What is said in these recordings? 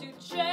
to change.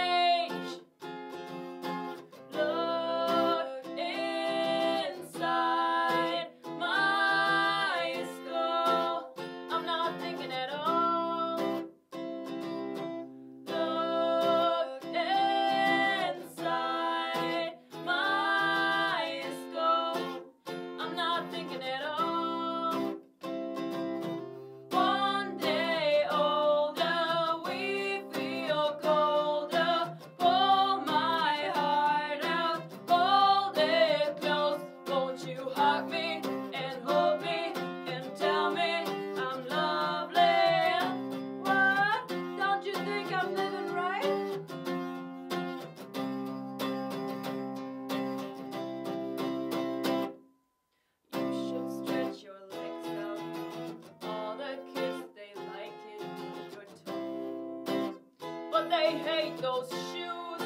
they hate those shoes.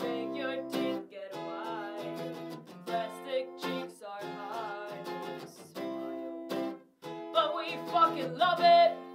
Make your teeth get wide. Plastic cheeks are high. Smile. But we fucking love it.